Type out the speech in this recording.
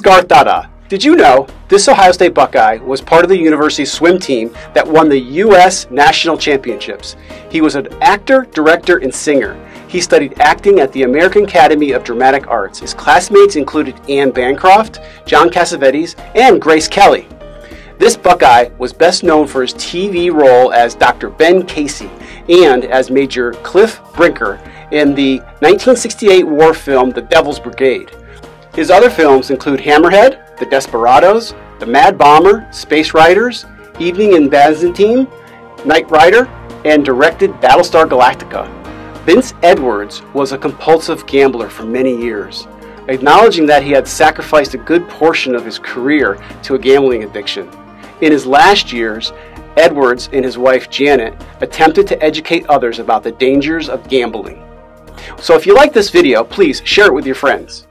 Garth Dahdah. Did you know this Ohio State Buckeye was part of the university's swim team that won the U.S. National Championships? He was an actor, director, and singer. He studied acting at the American Academy of Dramatic Arts. His classmates included Anne Bancroft, John Cassavetes, and Grace Kelly. This Buckeye was best known for his TV role as Dr. Ben Casey and as Major Cliff Bricker in the 1968 war film The Devil's Brigade. His other films include Hammerhead, The Desperados, The Mad Bomber, Space Riders, Evening in Byzantium, Knight Rider, and directed Battlestar Galactica. Vince Edwards was a compulsive gambler for many years, acknowledging that he had sacrificed a good portion of his career to a gambling addiction. In his last years, Edwards and his wife Janet attempted to educate others about the dangers of gambling. So if you like this video, please share it with your friends.